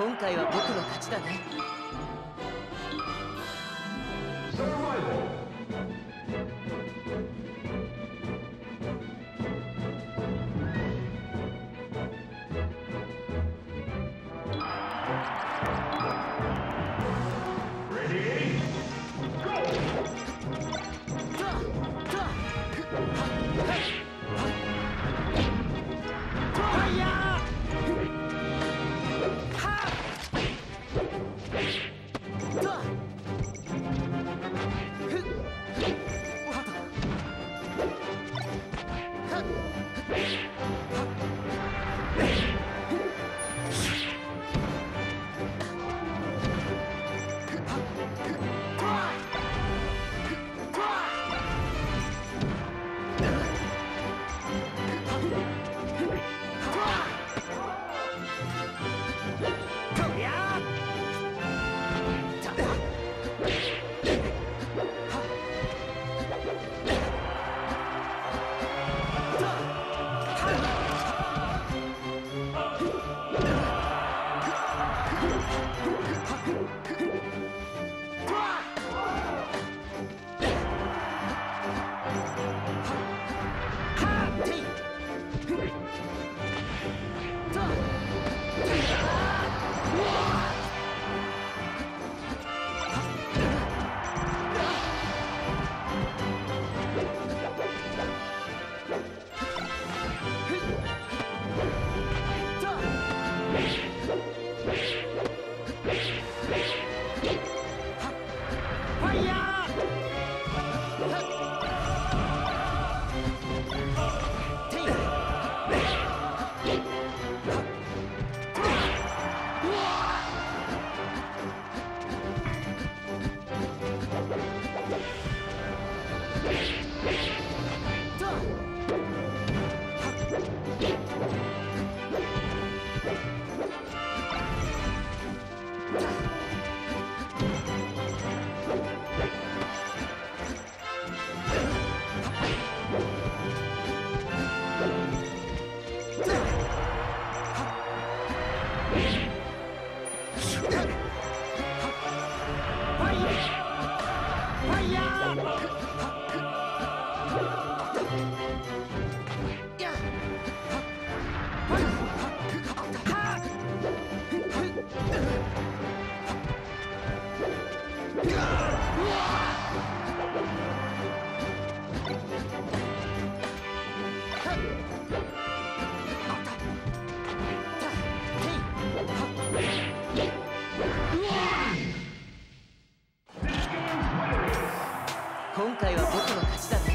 今回は僕の勝ちだね。Hahaha. 快一点今回は僕の勝ちだね。